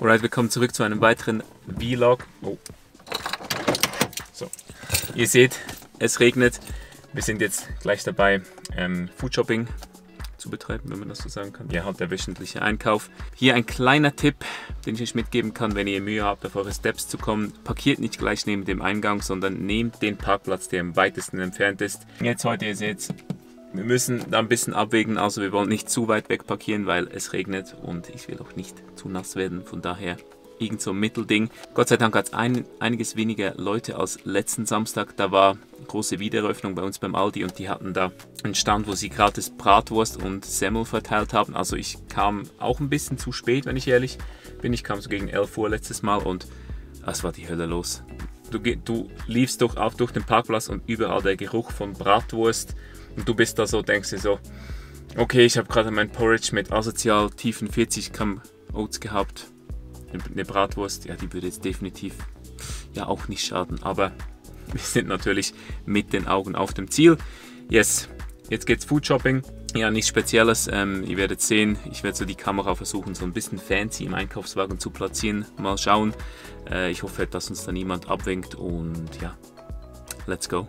Alright, wir kommen zurück zu einem weiteren Vlog. Oh. So. Ihr seht, es regnet. Wir sind jetzt gleich dabei, ähm, Food Shopping zu betreiben, wenn man das so sagen kann. Ja, halt der wöchentliche Einkauf. Hier ein kleiner Tipp, den ich euch mitgeben kann, wenn ihr Mühe habt, auf eure Steps zu kommen. Parkiert nicht gleich neben dem Eingang, sondern nehmt den Parkplatz, der am weitesten entfernt ist. Jetzt heute, ihr seht, wir müssen da ein bisschen abwägen, also wir wollen nicht zu weit weg parkieren, weil es regnet und ich will auch nicht zu nass werden. Von daher irgend so ein Mittelding. Gott sei Dank hat es ein, einiges weniger Leute als letzten Samstag. Da war große Wiedereröffnung bei uns beim Aldi und die hatten da einen Stand, wo sie gratis Bratwurst und Semmel verteilt haben. Also ich kam auch ein bisschen zu spät, wenn ich ehrlich bin. Ich kam so gegen 11 Uhr letztes Mal und es war die Hölle los. Du, du liefst durch, auch durch den Parkplatz und überall der Geruch von Bratwurst und du bist da so, denkst dir so, okay, ich habe gerade mein Porridge mit asozial tiefen 40 Gramm Oats gehabt. Eine Bratwurst, ja, die würde jetzt definitiv ja auch nicht schaden. Aber wir sind natürlich mit den Augen auf dem Ziel. Yes, jetzt geht's Food Shopping. Ja, nichts Spezielles. Ähm, ihr werdet sehen, ich werde so die Kamera versuchen, so ein bisschen fancy im Einkaufswagen zu platzieren. Mal schauen. Äh, ich hoffe, dass uns da niemand abwinkt und ja, let's go.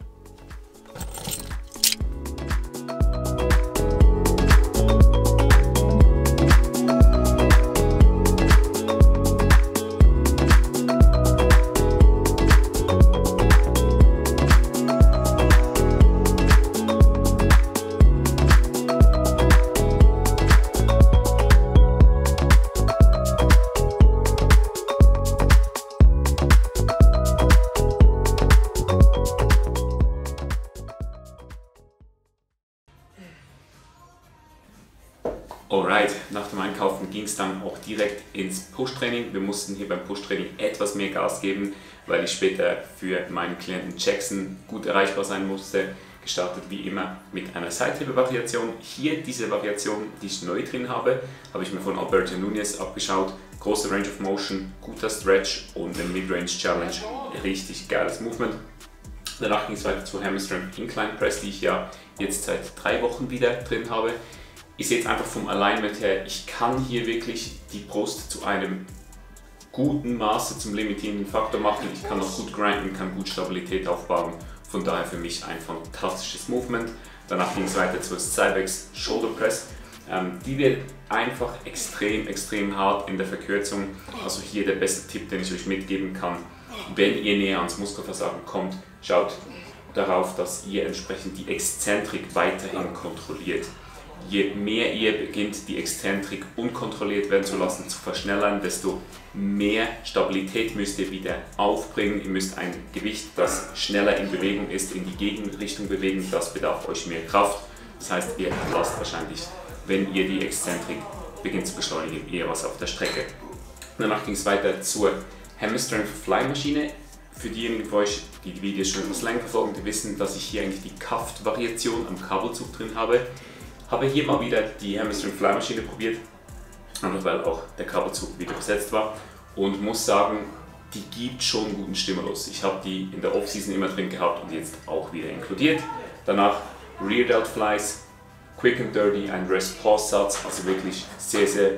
Alright, nach dem Einkaufen ging es dann auch direkt ins Push-Training. Wir mussten hier beim Push-Training etwas mehr Gas geben, weil ich später für meinen Klienten Jackson gut erreichbar sein musste. Gestartet wie immer mit einer Seithebe-Variation. Hier diese Variation, die ich neu drin habe, habe ich mir von Alberto Nunez abgeschaut. Große Range of Motion, guter Stretch und ein Mid-Range Challenge. Richtig geiles Movement. Danach ging es weiter zu Hamstring Incline Press, die ich ja jetzt seit drei Wochen wieder drin habe. Ich sehe jetzt einfach vom Alignment her, ich kann hier wirklich die Brust zu einem guten Maße zum limitierenden Faktor machen. Ich kann auch gut grinden, kann gut Stabilität aufbauen. Von daher für mich ein fantastisches Movement. Danach ging es weiter zu Cybex Shoulder Press. Ähm, die wird einfach extrem, extrem hart in der Verkürzung. Also hier der beste Tipp, den ich euch mitgeben kann. Wenn ihr näher ans Muskelversagen kommt, schaut darauf, dass ihr entsprechend die Exzentrik weiterhin kontrolliert je mehr ihr beginnt, die Exzentrik unkontrolliert werden zu lassen, zu verschnellern, desto mehr Stabilität müsst ihr wieder aufbringen. Ihr müsst ein Gewicht, das schneller in Bewegung ist, in die Gegenrichtung bewegen. Das bedarf euch mehr Kraft. Das heißt, ihr lasst wahrscheinlich, wenn ihr die Exzentrik beginnt zu beschleunigen, eher was auf der Strecke. Danach ging es weiter zur Hammer Strength Fly Maschine. Für diejenigen von euch, die die Videos schon etwas länger verfolgen, die wissen, dass ich hier eigentlich die Kraft-Variation am Kabelzug drin habe. Habe hier mal wieder die Hammerstring Fly Maschine probiert, einfach weil auch der Kabelzug wieder besetzt war und muss sagen, die gibt schon guten Stimulus. Ich habe die in der Off-Season immer drin gehabt und jetzt auch wieder inkludiert. Danach Rear Delt Flies, Quick and Dirty, ein Rest Pause Satz, also wirklich sehr, sehr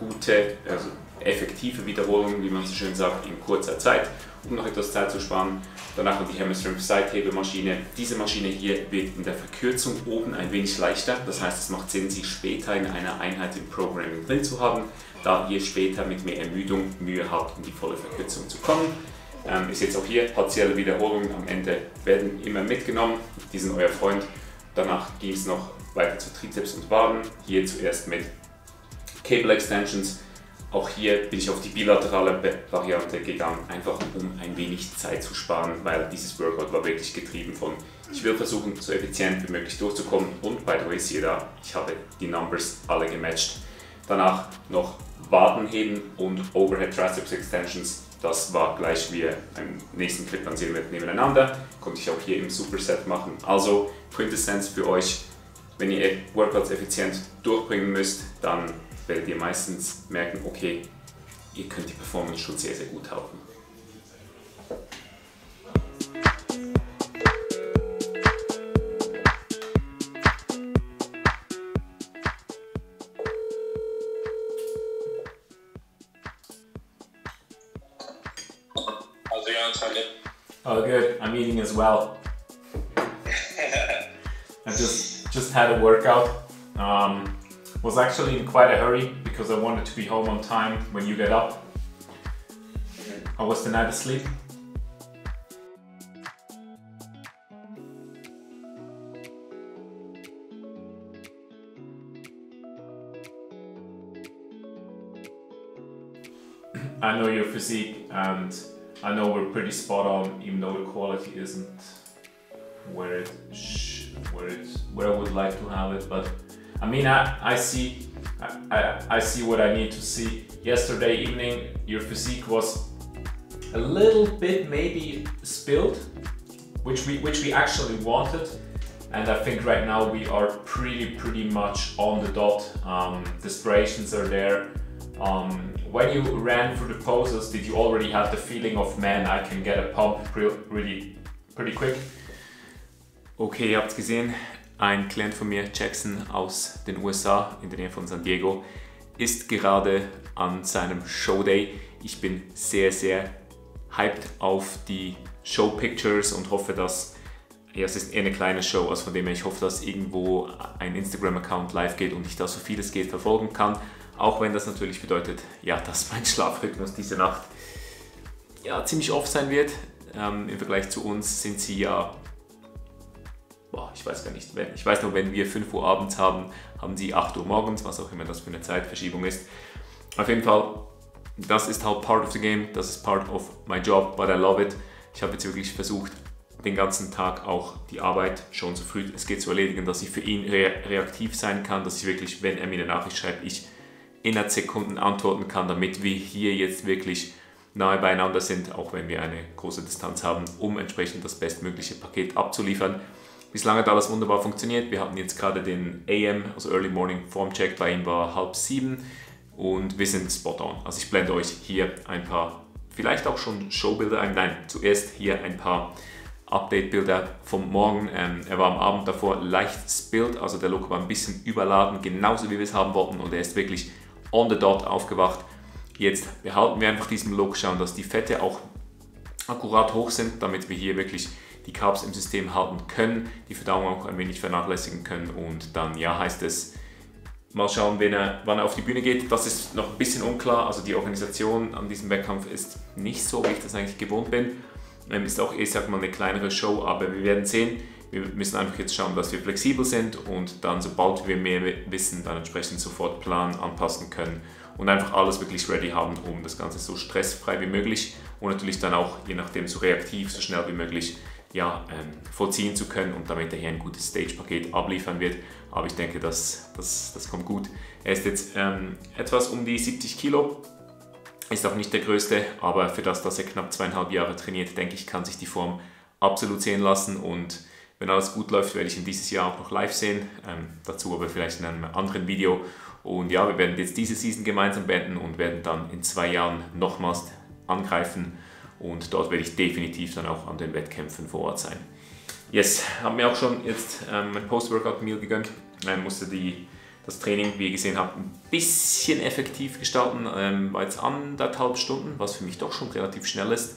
gute, also effektive Wiederholungen, wie man so schön sagt, in kurzer Zeit, um noch etwas Zeit zu sparen. Danach noch die Hammerstrength Seithebelmaschine. Diese Maschine hier wird in der Verkürzung oben ein wenig leichter. Das heißt, es macht Sinn, sie später in einer Einheit im Programming drin zu haben, da ihr später mit mehr Ermüdung Mühe habt, um die volle Verkürzung zu kommen. Ähm, ist jetzt auch hier partielle Wiederholungen am Ende werden immer mitgenommen. Die sind euer Freund. Danach ging es noch weiter zu Trizeps und Waden. Hier zuerst mit Cable Extensions auch hier bin ich auf die bilaterale Variante gegangen, einfach um ein wenig Zeit zu sparen, weil dieses Workout war wirklich getrieben von, ich will versuchen, so effizient wie möglich durchzukommen und by the way, ihr da, ich habe die Numbers alle gematcht. Danach noch Wadenheben und Overhead Triceps Extensions. Das war gleich wie im nächsten Clip, dann sehen wir nebeneinander. Konnte ich auch hier im Superset machen. Also Quintessenz für euch, wenn ihr Workouts effizient durchbringen müsst, dann werdet ihr meistens merken, okay, ihr könnt die Performance schon sehr, sehr gut halten. Oh, good. I'm eating as well. I just just had a workout. Um, was actually in quite a hurry because I wanted to be home on time when you get up. How was the night of sleep? I know your physique and I know we're pretty spot on even though the quality isn't where it where it where I would like to have it but I mean I, I see I, I see what I need to see. Yesterday evening your physique was a little bit maybe spilled which we which we actually wanted and I think right now we are pretty pretty much on the dot. Um, the striations are there um, when you ran through the poses, did you already have the feeling of, man, I can get a pump really pretty quick? Okay, ihr habt gesehen, ein Klient von mir, Jackson aus den USA, in der Nähe von San Diego, ist gerade an seinem Showday. Ich bin sehr, sehr hyped auf die Show Pictures und hoffe, dass ja, es ist eher eine kleine Show, also von dem her ich hoffe, dass irgendwo ein Instagram-Account live geht und ich da so viel es geht verfolgen kann. Auch wenn das natürlich bedeutet, ja, dass mein Schlafrhythmus diese Nacht ja, ziemlich off sein wird. Ähm, Im Vergleich zu uns sind sie ja, boah, ich weiß gar nicht, ich weiß nur, wenn wir 5 Uhr abends haben, haben sie 8 Uhr morgens, was auch immer das für eine Zeitverschiebung ist. Auf jeden Fall, das ist halt part of the game, das ist part of my job, but I love it. Ich habe jetzt wirklich versucht, den ganzen Tag auch die Arbeit schon so früh es geht zu erledigen, dass ich für ihn re reaktiv sein kann, dass ich wirklich, wenn er mir eine Nachricht schreibt, ich innerhalb Sekunden antworten kann, damit wir hier jetzt wirklich nahe beieinander sind, auch wenn wir eine große Distanz haben, um entsprechend das bestmögliche Paket abzuliefern. Bislang hat alles wunderbar funktioniert. Wir hatten jetzt gerade den AM, also Early Morning Form Check, bei ihm war halb sieben und wir sind spot on. Also ich blende euch hier ein paar, vielleicht auch schon Showbilder ein. Nein, zuerst hier ein paar Update-Bilder vom Morgen. Ähm, er war am Abend davor leicht spilled, also der Look war ein bisschen überladen, genauso wie wir es haben wollten und er ist wirklich on the dot aufgewacht. Jetzt behalten wir einfach diesen Look, schauen, dass die Fette auch akkurat hoch sind, damit wir hier wirklich die Carbs im System halten können, die Verdauung auch ein wenig vernachlässigen können und dann ja heißt es mal schauen, er, wann er auf die Bühne geht. Das ist noch ein bisschen unklar, also die Organisation an diesem Wettkampf ist nicht so, wie ich das eigentlich gewohnt bin. Ähm, ist auch, ich sag mal, eine kleinere Show, aber wir werden sehen. Wir müssen einfach jetzt schauen, dass wir flexibel sind und dann, sobald wir mehr wissen, dann entsprechend sofort Plan anpassen können und einfach alles wirklich ready haben, um das Ganze so stressfrei wie möglich und natürlich dann auch, je nachdem, so reaktiv, so schnell wie möglich ja, ähm, vollziehen zu können und damit er hier ein gutes Stage-Paket abliefern wird. Aber ich denke, das, das, das kommt gut. Er ist jetzt ähm, etwas um die 70 Kilo, ist auch nicht der größte, aber für das, dass er knapp zweieinhalb Jahre trainiert, denke ich, kann sich die Form absolut sehen lassen und wenn alles gut läuft, werde ich ihn dieses Jahr auch noch live sehen. Ähm, dazu aber vielleicht in einem anderen Video. Und ja, wir werden jetzt diese Season gemeinsam beenden und werden dann in zwei Jahren nochmals angreifen. Und dort werde ich definitiv dann auch an den Wettkämpfen vor Ort sein. Yes, habe mir auch schon jetzt ähm, ein Post-Workout-Meal gegönnt. Ähm, musste die, das Training, wie ihr gesehen habt, ein bisschen effektiv gestalten. Ähm, war jetzt anderthalb Stunden, was für mich doch schon relativ schnell ist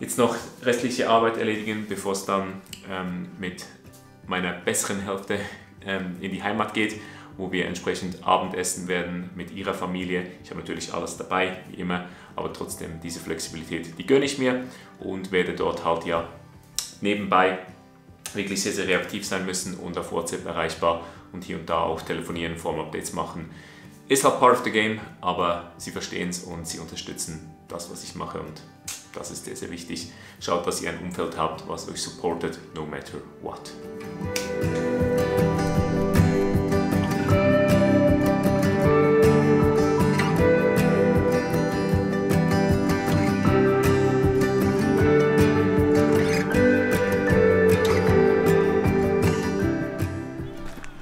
jetzt noch restliche Arbeit erledigen, bevor es dann ähm, mit meiner besseren Hälfte ähm, in die Heimat geht, wo wir entsprechend Abendessen werden mit ihrer Familie. Ich habe natürlich alles dabei, wie immer, aber trotzdem diese Flexibilität, die gönne ich mir und werde dort halt ja nebenbei wirklich sehr, sehr reaktiv sein müssen und auf WhatsApp erreichbar und hier und da auch telefonieren, Form-Updates machen. Ist halt part of the game, aber sie verstehen es und sie unterstützen das, was ich mache und das ist sehr, sehr wichtig. Schaut, dass ihr ein Umfeld habt, was euch supportet, no matter what.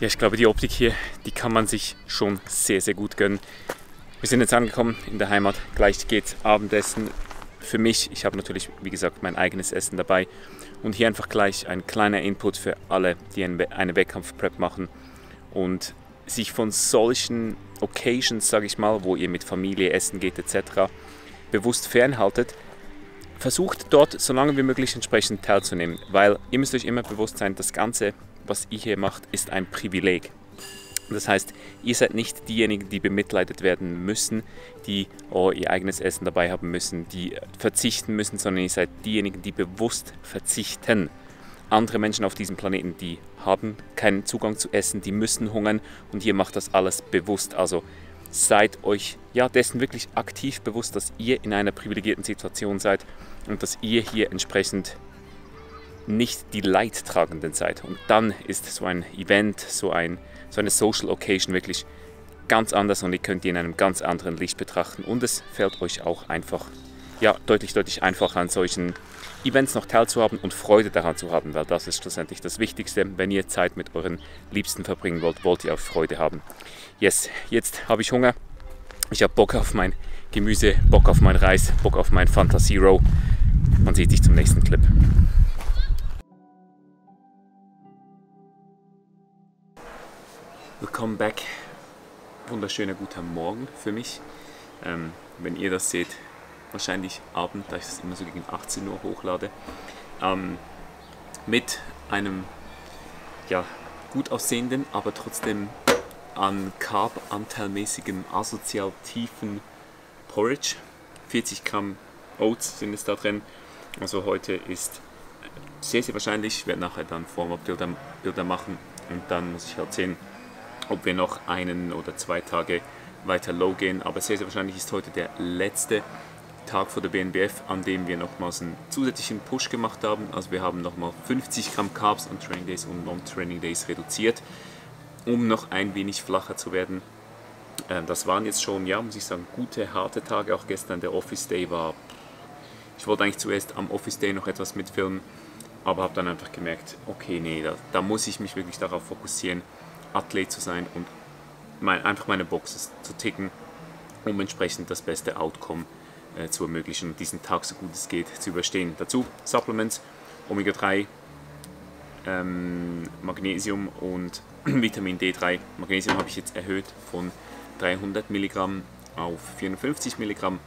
Ja, ich glaube, die Optik hier, die kann man sich schon sehr, sehr gut gönnen. Wir sind jetzt angekommen in der Heimat. Gleich geht's Abendessen für mich. Ich habe natürlich, wie gesagt, mein eigenes Essen dabei. Und hier einfach gleich ein kleiner Input für alle, die eine Wettkampf-Prep machen und sich von solchen Occasions, sage ich mal, wo ihr mit Familie essen geht etc., bewusst fernhaltet. versucht dort so lange wie möglich entsprechend teilzunehmen, weil ihr müsst euch immer bewusst sein, das Ganze, was ihr hier macht, ist ein Privileg. Das heißt, ihr seid nicht diejenigen, die bemitleidet werden müssen, die oh, ihr eigenes Essen dabei haben müssen, die verzichten müssen, sondern ihr seid diejenigen, die bewusst verzichten. Andere Menschen auf diesem Planeten, die haben keinen Zugang zu Essen, die müssen hungern und ihr macht das alles bewusst. Also seid euch ja dessen wirklich aktiv bewusst, dass ihr in einer privilegierten Situation seid und dass ihr hier entsprechend nicht die Leidtragenden seid. Und dann ist so ein Event, so, ein, so eine Social Occasion wirklich ganz anders und ihr könnt die in einem ganz anderen Licht betrachten und es fällt euch auch einfach, ja, deutlich, deutlich einfacher an solchen Events noch teilzuhaben und Freude daran zu haben, weil das ist schlussendlich das Wichtigste. Wenn ihr Zeit mit euren Liebsten verbringen wollt, wollt ihr auch Freude haben. Yes, jetzt habe ich Hunger. Ich habe Bock auf mein Gemüse, Bock auf mein Reis, Bock auf mein Fantasy Row. Man sieht sich zum nächsten Clip. Willkommen back. Wunderschöner guter Morgen für mich. Ähm, wenn ihr das seht, wahrscheinlich Abend, da ich das immer so gegen 18 Uhr hochlade. Ähm, mit einem ja, gut aussehenden, aber trotzdem an Carb-anteilmäßigem asozial tiefen Porridge. 40 Gramm Oats sind es da drin. Also heute ist sehr, sehr wahrscheinlich, ich werde nachher dann Former-Bilder Bilder machen und dann muss ich halt sehen, ob wir noch einen oder zwei Tage weiter low gehen. Aber sehr, sehr wahrscheinlich ist heute der letzte Tag vor der BNBF, an dem wir nochmals einen zusätzlichen Push gemacht haben. Also wir haben nochmal 50 Gramm Carbs an Training Days und Non-Training Days reduziert, um noch ein wenig flacher zu werden. Ähm, das waren jetzt schon, ja, muss ich sagen, gute, harte Tage. Auch gestern der Office Day war. Ich wollte eigentlich zuerst am Office Day noch etwas mitfilmen, aber habe dann einfach gemerkt, okay, nee, da, da muss ich mich wirklich darauf fokussieren, Athlet zu sein und mein, einfach meine Boxes zu ticken, um entsprechend das beste Outcome äh, zu ermöglichen und diesen Tag so gut es geht zu überstehen. Dazu Supplements, Omega-3, ähm, Magnesium und Vitamin D3. Magnesium habe ich jetzt erhöht von 300 Milligramm auf 450 Milligramm,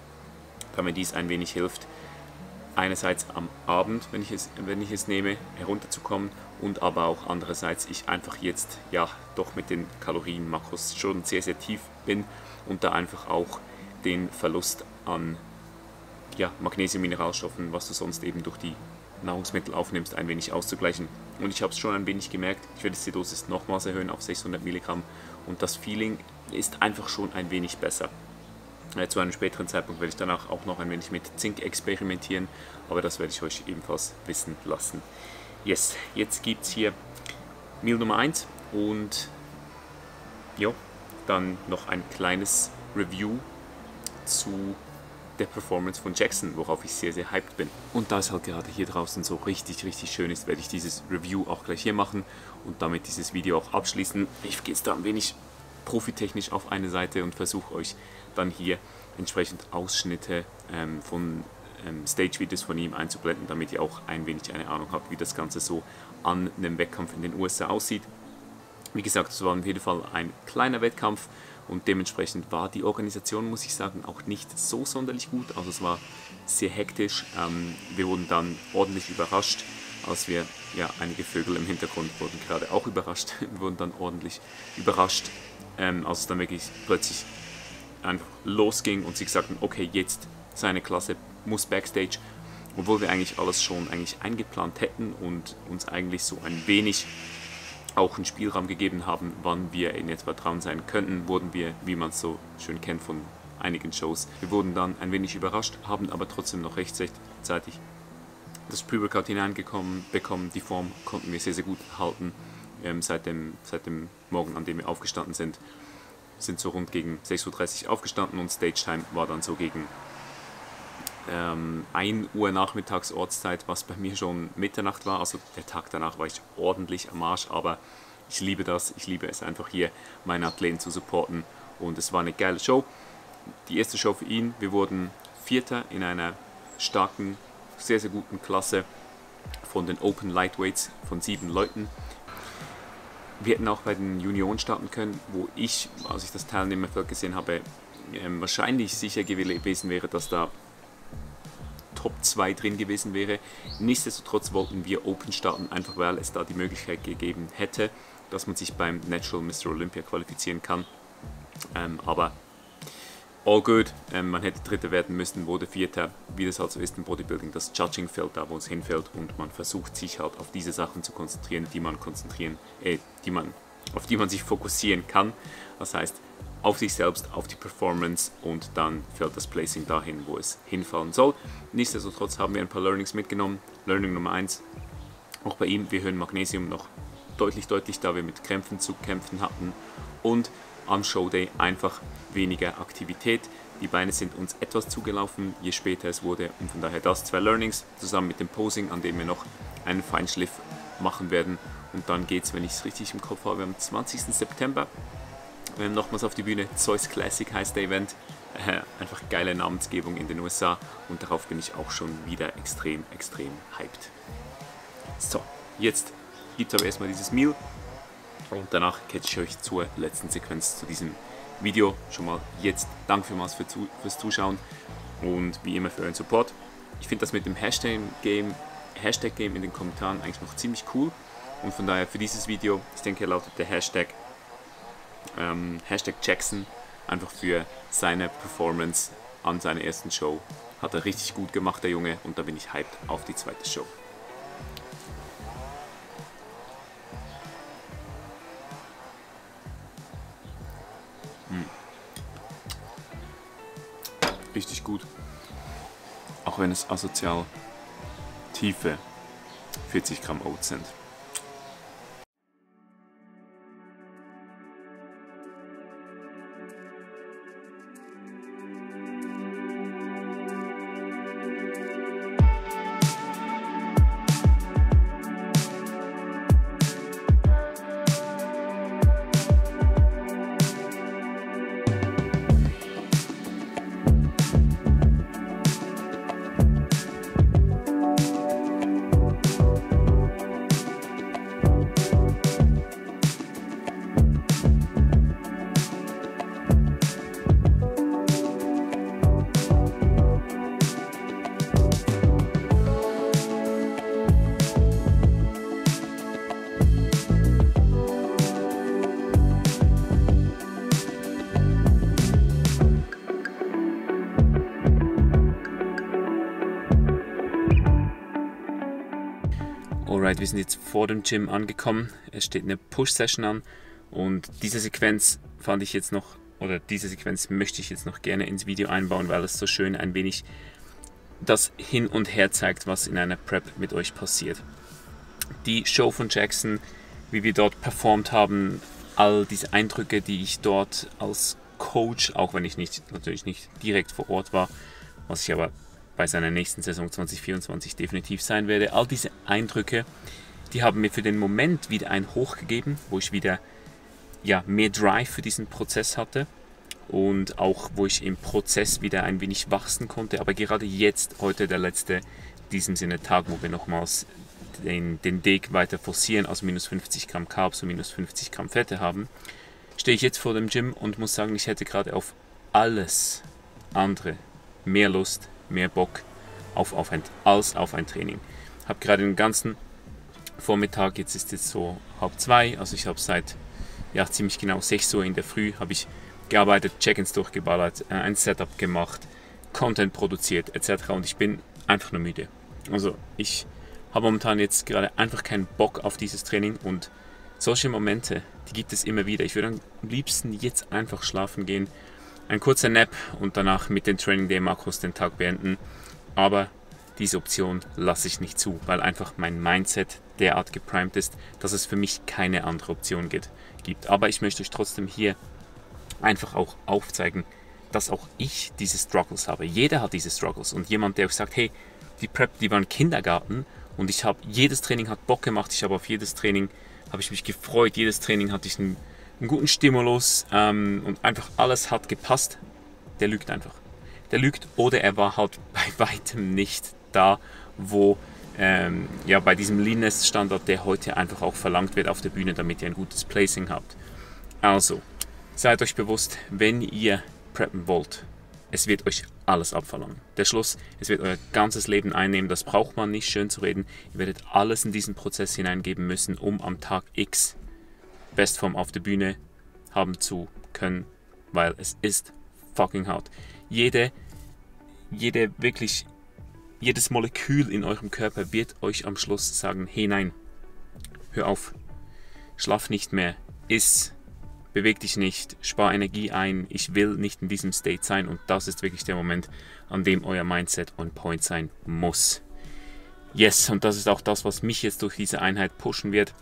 damit dies ein wenig hilft, einerseits am Abend, wenn ich es, wenn ich es nehme, herunterzukommen und aber auch andererseits ich einfach jetzt ja doch mit den Kalorienmakros schon sehr, sehr tief bin und da einfach auch den Verlust an ja, Magnesium-Mineralstoffen, was du sonst eben durch die Nahrungsmittel aufnimmst, ein wenig auszugleichen. Und ich habe es schon ein wenig gemerkt, ich werde die Dosis nochmals erhöhen auf 600 Milligramm und das Feeling ist einfach schon ein wenig besser. Äh, zu einem späteren Zeitpunkt werde ich danach auch noch ein wenig mit Zink experimentieren, aber das werde ich euch ebenfalls wissen lassen. Yes, jetzt gibt es hier Meal Nummer 1 und ja, dann noch ein kleines Review zu der Performance von Jackson, worauf ich sehr, sehr hyped bin. Und da es halt gerade hier draußen so richtig, richtig schön ist, werde ich dieses Review auch gleich hier machen und damit dieses Video auch abschließen. Ich gehe jetzt da ein wenig profitechnisch auf eine Seite und versuche euch dann hier entsprechend Ausschnitte ähm, von Stage-Videos von ihm einzublenden, damit ihr auch ein wenig eine Ahnung habt, wie das Ganze so an einem Wettkampf in den USA aussieht. Wie gesagt, es war auf jeden Fall ein kleiner Wettkampf und dementsprechend war die Organisation, muss ich sagen, auch nicht so sonderlich gut. Also es war sehr hektisch. Ähm, wir wurden dann ordentlich überrascht, als wir, ja, einige Vögel im Hintergrund wurden gerade auch überrascht. Wir wurden dann ordentlich überrascht, ähm, als es dann wirklich plötzlich einfach losging und sie sagten, okay, jetzt seine Klasse muss Backstage, obwohl wir eigentlich alles schon eigentlich eingeplant hätten und uns eigentlich so ein wenig auch einen Spielraum gegeben haben, wann wir in etwa dran sein könnten, wurden wir, wie man es so schön kennt von einigen Shows, wir wurden dann ein wenig überrascht, haben aber trotzdem noch rechtzeitig das Pre-Workout hineingekommen, bekommen, die Form konnten wir sehr, sehr gut halten. Ähm, seit, dem, seit dem Morgen, an dem wir aufgestanden sind sind so rund gegen 6.30 Uhr aufgestanden und Stage Time war dann so gegen ähm, 1 Uhr nachmittags Ortszeit, was bei mir schon Mitternacht war. Also der Tag danach war ich ordentlich am Arsch, aber ich liebe das. Ich liebe es einfach hier, meine Athleten zu supporten und es war eine geile Show. Die erste Show für ihn. Wir wurden Vierter in einer starken, sehr, sehr guten Klasse von den Open Lightweights von sieben Leuten. Wir hätten auch bei den Junioren starten können, wo ich, als ich das Teilnehmerfeld gesehen habe, ähm, wahrscheinlich sicher gewesen wäre, dass da Top 2 drin gewesen wäre. Nichtsdestotrotz wollten wir Open starten, einfach weil es da die Möglichkeit gegeben hätte, dass man sich beim Natural Mr. Olympia qualifizieren kann. Ähm, aber all good. Ähm, man hätte Dritter werden müssen, wurde Vierter, wie das halt so ist im Bodybuilding. Das Judging fällt da, wo es hinfällt und man versucht sich halt auf diese Sachen zu konzentrieren, die man konzentrieren, äh, die man, auf die man sich fokussieren kann. Das heißt, auf sich selbst, auf die Performance und dann fällt das Placing dahin, wo es hinfallen soll. Nichtsdestotrotz haben wir ein paar Learnings mitgenommen. Learning Nummer 1, auch bei ihm, wir hören Magnesium noch deutlich, deutlich, da wir mit Krämpfen zu kämpfen hatten und am Showday einfach weniger Aktivität. Die Beine sind uns etwas zugelaufen, je später es wurde und von daher das zwei Learnings zusammen mit dem Posing, an dem wir noch einen Feinschliff machen werden und dann geht es, wenn ich es richtig im Kopf habe, am 20. September ähm, nochmals auf die Bühne. Zeus Classic heißt der Event. Äh, einfach geile Namensgebung in den USA und darauf bin ich auch schon wieder extrem, extrem hyped. So, jetzt gibt es aber erstmal dieses Meal und danach catch ich euch zur letzten Sequenz zu diesem Video. Schon mal jetzt Dank vielmals für zu, fürs Zuschauen und wie immer für euren Support. Ich finde das mit dem Hashtag-Game Hashtag -Game in den Kommentaren eigentlich noch ziemlich cool und von daher für dieses Video, ich denke, lautet der Hashtag ähm, Hashtag Jackson, einfach für seine Performance an seiner ersten Show. Hat er richtig gut gemacht, der Junge, und da bin ich hyped auf die zweite Show. Hm. Richtig gut. Auch wenn es asozial tiefe 40 Gramm Oats sind. Alright, wir sind jetzt vor dem Gym angekommen. Es steht eine Push-Session an und diese Sequenz fand ich jetzt noch, oder diese Sequenz möchte ich jetzt noch gerne ins Video einbauen, weil es so schön ein wenig das hin und her zeigt, was in einer Prep mit euch passiert. Die Show von Jackson, wie wir dort performt haben, all diese Eindrücke, die ich dort als Coach, auch wenn ich nicht, natürlich nicht direkt vor Ort war, was ich aber bei seiner nächsten Saison 2024 definitiv sein werde. All diese Eindrücke, die haben mir für den Moment wieder ein Hoch gegeben, wo ich wieder ja, mehr Drive für diesen Prozess hatte und auch wo ich im Prozess wieder ein wenig wachsen konnte. Aber gerade jetzt, heute der letzte, in diesem Sinne Tag, wo wir nochmals den, den Weg weiter forcieren, also minus 50 Gramm Carbs und minus 50 Gramm Fette haben, stehe ich jetzt vor dem Gym und muss sagen, ich hätte gerade auf alles andere mehr Lust, mehr Bock auf, auf ein, als auf ein Training. Habe gerade den ganzen Vormittag, jetzt ist es so halb zwei, also ich habe seit ja, ziemlich genau 6 Uhr in der Früh habe ich gearbeitet, Check-ins durchgeballert, äh, ein Setup gemacht, Content produziert etc. Und ich bin einfach nur müde. Also ich habe momentan jetzt gerade einfach keinen Bock auf dieses Training und solche Momente, die gibt es immer wieder. Ich würde am liebsten jetzt einfach schlafen gehen ein kurzer Nap und danach mit den Training Day Makros den Tag beenden. Aber diese Option lasse ich nicht zu, weil einfach mein Mindset derart geprimed ist, dass es für mich keine andere Option gibt. Aber ich möchte euch trotzdem hier einfach auch aufzeigen, dass auch ich diese Struggles habe. Jeder hat diese Struggles und jemand, der euch sagt, hey, die Prep, die waren Kindergarten und ich habe jedes Training hat Bock gemacht. Ich habe auf jedes Training habe ich mich gefreut. Jedes Training hatte ich einen einen guten Stimulus ähm, und einfach alles hat gepasst, der lügt einfach. Der lügt oder er war halt bei weitem nicht da, wo ähm, ja bei diesem Leanness Standard, der heute einfach auch verlangt wird auf der Bühne, damit ihr ein gutes Placing habt. Also, seid euch bewusst, wenn ihr preppen wollt, es wird euch alles abverlangen. Der Schluss, es wird euer ganzes Leben einnehmen, das braucht man nicht schön zu reden. Ihr werdet alles in diesen Prozess hineingeben müssen, um am Tag X Bestform auf der Bühne haben zu können, weil es ist fucking hart. Jede, jede wirklich, jedes Molekül in eurem Körper wird euch am Schluss sagen, hey nein, hör auf, schlaf nicht mehr, iss, beweg dich nicht, spar Energie ein, ich will nicht in diesem State sein und das ist wirklich der Moment, an dem euer Mindset on point sein muss. Yes, und das ist auch das, was mich jetzt durch diese Einheit pushen wird.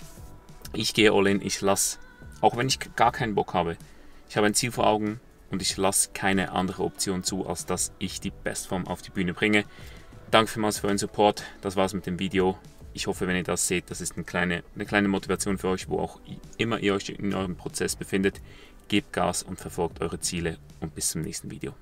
Ich gehe all in, ich lasse, auch wenn ich gar keinen Bock habe, ich habe ein Ziel vor Augen und ich lasse keine andere Option zu, als dass ich die Bestform auf die Bühne bringe. Danke vielmals für euren Support, das war's mit dem Video ich hoffe, wenn ihr das seht, das ist eine kleine, eine kleine Motivation für euch, wo auch immer ihr euch in eurem Prozess befindet. Gebt Gas und verfolgt eure Ziele und bis zum nächsten Video.